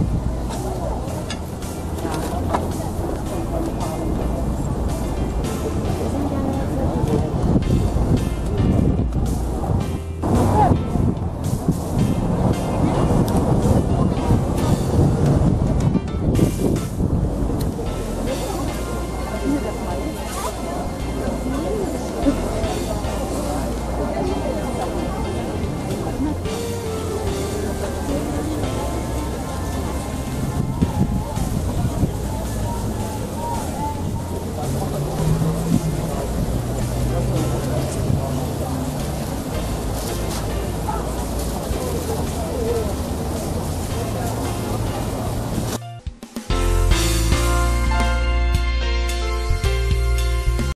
Yeah.